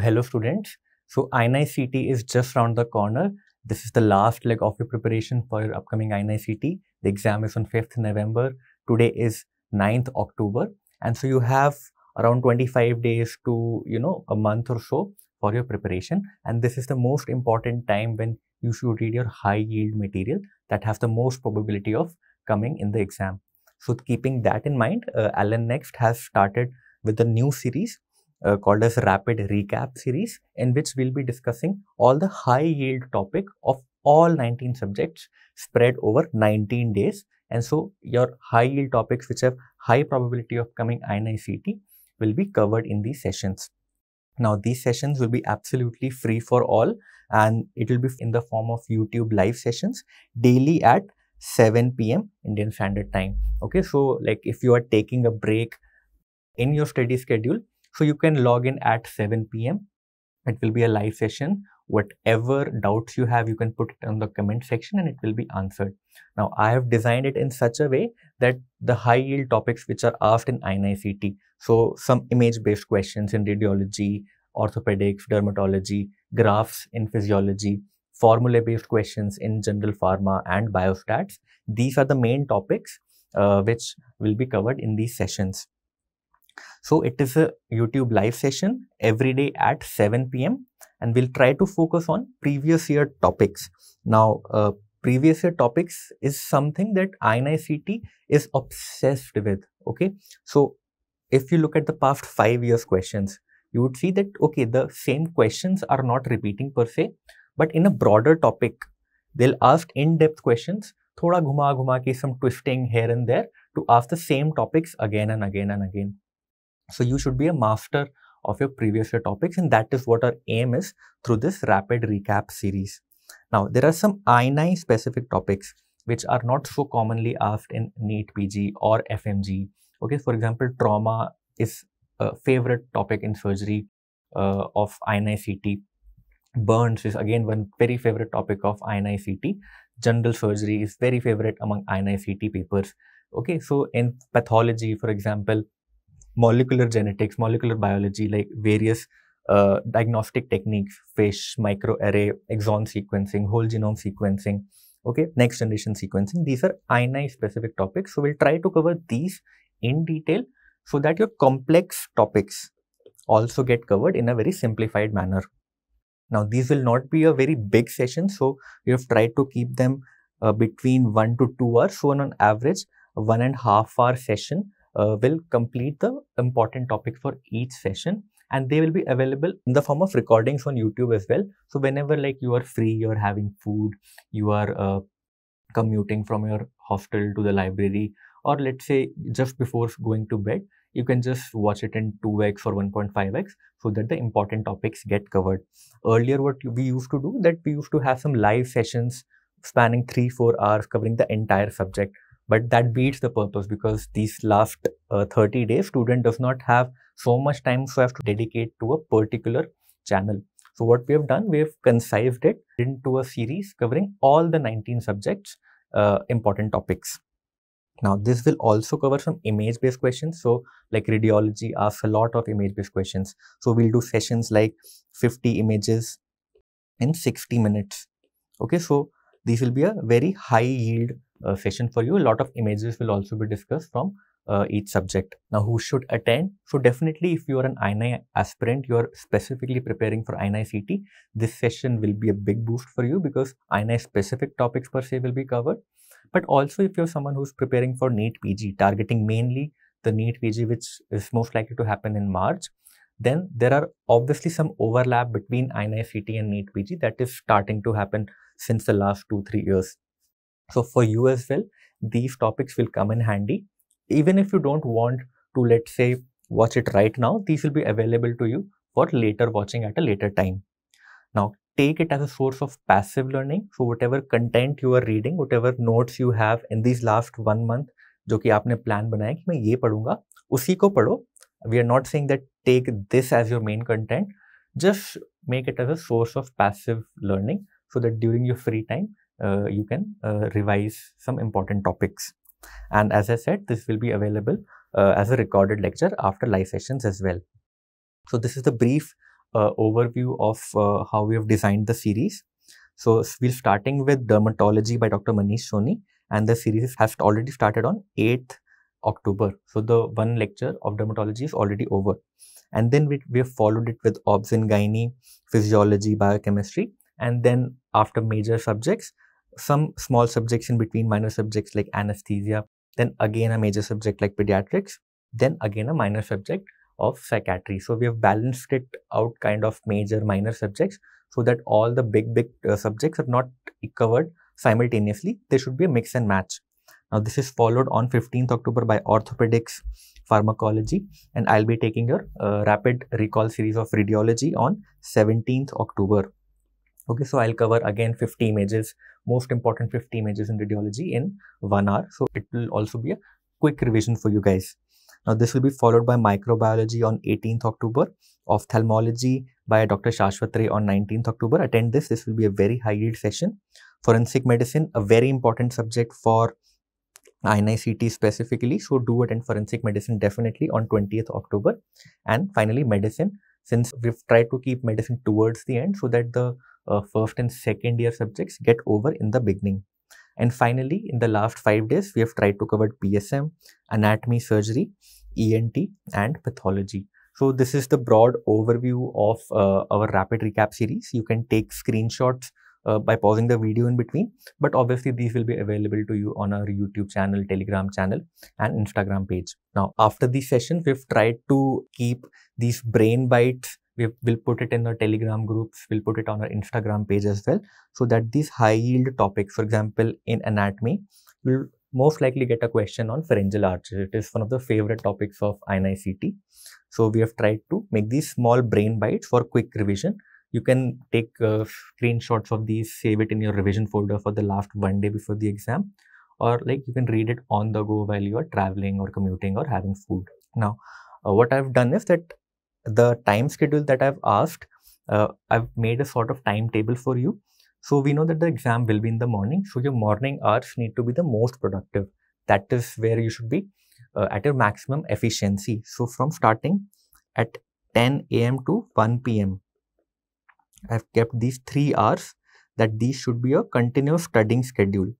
hello students. So INI-CET is just around the corner. This is the last leg of your preparation for your upcoming INI-CET. The exam is on 5th November. Today is 9th October. And so you have around 25 days to, you know, a month or so for your preparation. And this is the most important time when you should read your high yield material that has the most probability of coming in the exam. So keeping that in mind, uh, Allen Next has started with a new series uh, called as Rapid Recap series, in which we'll be discussing all the high yield topic of all 19 subjects spread over 19 days. And so your high yield topics which have high probability of coming INI-CET will be covered in these sessions. Now these sessions will be absolutely free for all and it will be in the form of YouTube live sessions daily at 7 p.m. Indian Standard Time. Okay, so like if you are taking a break in your study schedule, so you can log in at 7 p.m. It will be a live session. Whatever doubts you have, you can put it on the comment section and it will be answered. Now, I have designed it in such a way that the high yield topics which are asked in INI-CET, so some image based questions in radiology, orthopedics, dermatology, graphs in physiology, formula based questions in general pharma and biostats. These are the main topics uh, which will be covered in these sessions. So it is a YouTube live session every day at 7 p.m. and we'll try to focus on previous year topics. Now, uh, previous year topics is something that INI-CET is obsessed with. Okay. So if you look at the past five years questions, you would see that, okay, the same questions are not repeating per se, but in a broader topic, they'll ask in-depth questions, thoda ghuma ghuma ki some twisting here and there to ask the same topics again and again and again. So you should be a master of your previous year topics and that is what our aim is through this rapid recap series. Now there are some INI specific topics which are not so commonly asked in NEET PG or FMG. Okay, for example, trauma is a favorite topic in surgery uh, of INI-CET. Burns is again one very favorite topic of INI-CET. General surgery is very favorite among INI-CET papers. Okay, so in pathology, for example, molecular genetics, molecular biology, like various uh, diagnostic techniques, FISH, microarray, exon sequencing, whole genome sequencing, okay, next generation sequencing. These are INI specific topics. So we'll try to cover these in detail so that your complex topics also get covered in a very simplified manner. Now, these will not be a very big session. So we have tried to keep them uh, between one to two hours. So on an average, one and a half hour session uh, will complete the important topics for each session and they will be available in the form of recordings on YouTube as well. So whenever like you are free, you're having food, you are uh, commuting from your hostel to the library, or let's say just before going to bed, you can just watch it in 2x or 1.5x so that the important topics get covered. Earlier, what we used to do that we used to have some live sessions spanning 3-4 hours covering the entire subject but that beats the purpose because these last uh, 30 days student does not have so much time so I have to dedicate to a particular channel. So what we have done we have concised it into a series covering all the 19 subjects uh, important topics. Now this will also cover some image based questions. So like radiology asks a lot of image based questions. So we'll do sessions like 50 images in 60 minutes. Okay so these will be a very high yield session for you. A lot of images will also be discussed from uh, each subject. Now, who should attend? So, definitely, if you are an INI aspirant, you are specifically preparing for INI CET, this session will be a big boost for you because INI specific topics per se will be covered. But also, if you're someone who's preparing for NEET PG, targeting mainly the NEET PG, which is most likely to happen in March, then there are obviously some overlap between INI CET and NEET PG that is starting to happen since the last two, three years. So for you as well, these topics will come in handy. Even if you don't want to, let's say, watch it right now, these will be available to you for later watching at a later time. Now, take it as a source of passive learning. So whatever content you are reading, whatever notes you have in these last one month, जो कि आपने plan बनाया कि मैं ये पढ़ूंगा उसी को पढ़ो we are not saying that take this as your main content just make it as a source of passive learning so that during your free time uh, you can uh, revise some important topics. And as I said, this will be available uh, as a recorded lecture after live sessions as well. So this is the brief uh, overview of uh, how we have designed the series. So we're starting with dermatology by Dr. Manish Soni and the series has already started on 8th October. So the one lecture of dermatology is already over. And then we, we have followed it with obs and gynae, physiology, biochemistry. And then after major subjects, some small subjects in between minor subjects like anesthesia, then again a major subject like pediatrics, then again a minor subject of psychiatry. So we have balanced it out kind of major minor subjects so that all the big big uh, subjects are not covered simultaneously. There should be a mix and match. Now this is followed on 15th October by orthopedics, pharmacology and I'll be taking your uh, rapid recall series of radiology on 17th October. Okay, so I'll cover again 50 images, most important 50 images in radiology in one hour. So it will also be a quick revision for you guys. Now this will be followed by microbiology on 18th October, ophthalmology by Dr. Shashwat Ray on 19th October. Attend this. This will be a very high yield session. Forensic medicine, a very important subject for INICET specifically. So do attend forensic medicine definitely on 20th October. And finally, medicine, since we've tried to keep medicine towards the end so that the uh, first and second year subjects get over in the beginning. And finally, in the last five days, we have tried to cover PSM, anatomy, surgery, ENT, and pathology. So this is the broad overview of uh, our rapid recap series. You can take screenshots uh, by pausing the video in between, but obviously these will be available to you on our YouTube channel, Telegram channel, and Instagram page. Now, after these sessions, we've tried to keep these brain bites we will put it in our telegram groups we'll put it on our instagram page as well so that these high yield topics for example in anatomy will most likely get a question on pharyngeal arches it is one of the favorite topics of INICET so we have tried to make these small brain bites for quick revision. You can take uh, screenshots of these save it in your revision folder for the last one day before the exam or like you can read it on the go while you are traveling or commuting or having food. Now uh, what i've done is that the time schedule that I've asked, uh, I've made a sort of timetable for you. So we know that the exam will be in the morning. So your morning hours need to be the most productive. That is where you should be uh, at your maximum efficiency. So from starting at 10 a.m. to 1 p.m. I've kept these three hours that these should be a continuous studying schedule.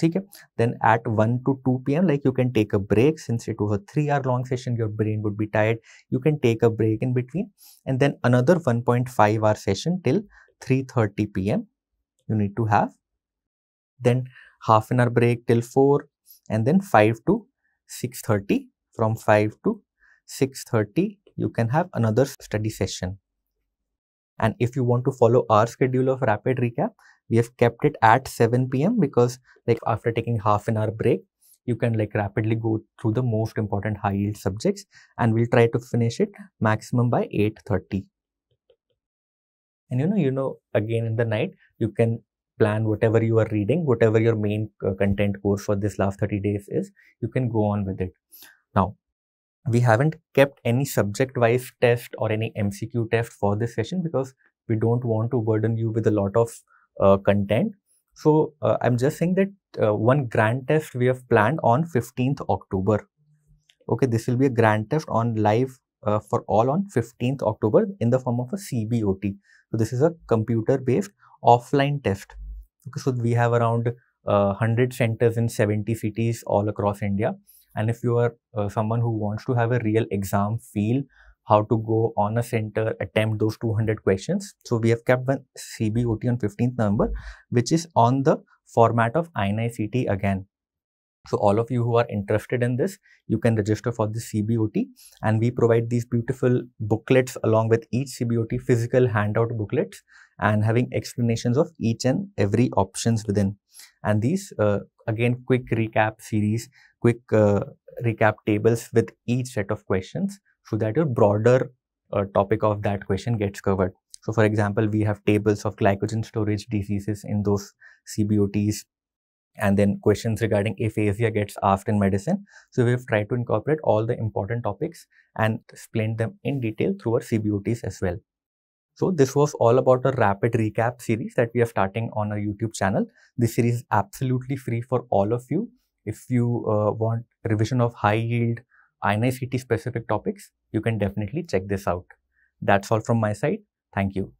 Okay. Then at 1 to 2 p.m. like you can take a break since it was a 3 hour long session your brain would be tired you can take a break in between and then another 1.5 hour session till 3:30 p.m. you need to have then half an hour break till 4 and then 5 to 6:30 from 5 to 6:30 you can have another study session and if you want to follow our schedule of rapid recap we have kept it at 7 p.m. because like after taking half an hour break, you can like rapidly go through the most important high yield subjects and we'll try to finish it maximum by 8.30. And you know, you know, again in the night, you can plan whatever you are reading, whatever your main uh, content course for this last 30 days is, you can go on with it. Now, we haven't kept any subject wise test or any MCQ test for this session because we don't want to burden you with a lot of content. So uh, I'm just saying that uh, one grand test we have planned on 15th October. Okay, this will be a grand test on live uh, for all on 15th October in the form of a CBOT. So this is a computer-based offline test. Okay, so we have around uh, 100 centers in 70 cities all across India. And if you are uh, someone who wants to have a real exam feel how to go on a center, attempt those 200 questions. So we have kept one CBOT on 15th November, which is on the format of INICET again. So all of you who are interested in this, you can register for the CBOT and we provide these beautiful booklets along with each CBOT physical handout booklets and having explanations of each and every options within. And these, uh, again, quick recap series, quick uh, recap tables with each set of questions so that your broader uh, topic of that question gets covered. So for example, we have tables of glycogen storage diseases in those CBOTs and then questions regarding aphasia gets asked in medicine. So we've tried to incorporate all the important topics and explain them in detail through our CBOTs as well. So this was all about a rapid recap series that we are starting on our YouTube channel. This series is absolutely free for all of you. If you uh, want revision of high yield INICET specific topics, you can definitely check this out. That's all from my side. Thank you.